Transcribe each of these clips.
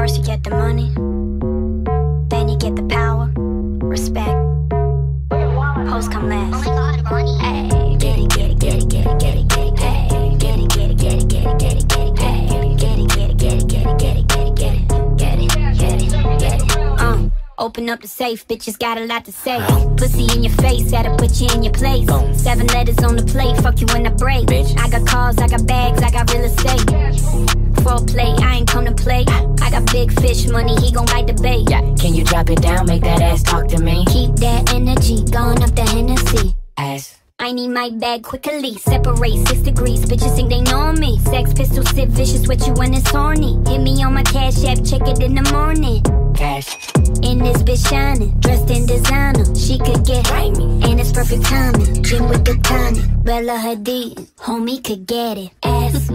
First you get the money, then you get the power, respect. Hoes come last. Ayy, get it, get it, get it, get it, get it, get it, ayy, get it, get it, get it, get it, get it, get it, ayy, get it, get it, get it, get it, get it, get it, get it, get it, get it, get it. Uh, open up the safe, bitches got a lot to say. Pussy in your face, had to put you in your place. Seven letters on the plate, fuck you when I break. I got cars, I got bags, I got real estate. Foreplay, I ain't come to play. Big fish money, he gon' bite the bait. Yeah, can you drop it down? Make that ass talk to me. Keep that energy going up the Hennessy. Ass. I need my bag quickly. Separate six degrees. Bitches think they know me. Sex pistol, Sid Vicious with you when it's horny. Hit me on my cash app, check it in the morning. Cash. In this bitch shining, dressed in designer. She could get right me, and it's perfect timing. Gym with the tonic, Bella Hadid, homie could get it. Ass,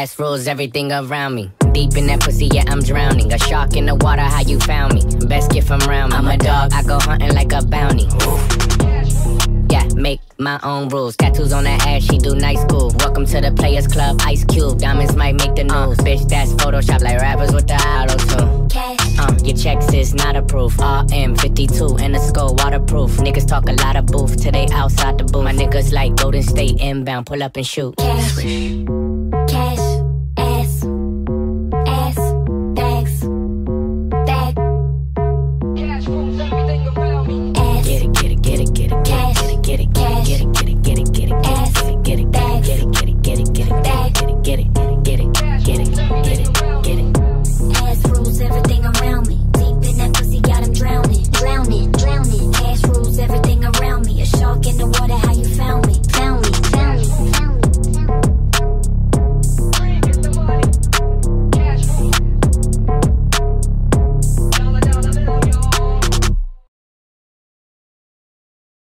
Ass rules everything around me. Deep in that pussy, yeah, I'm drowning. A shark in the water, how you found me? Best gift from round me. I'm a dog, I go hunting like a bounty. Yeah, make my own rules. Tattoos on that ass, she do night school. Welcome to the Players Club, Ice Cube. Diamonds might make the news. Bitch, that's Photoshop like rappers with the auto tune. Uh, your checks is not approved. RM52 in the skull, waterproof. Niggas talk a lot of booth till they outside the booth. My niggas like Golden State inbound, pull up and shoot. cash,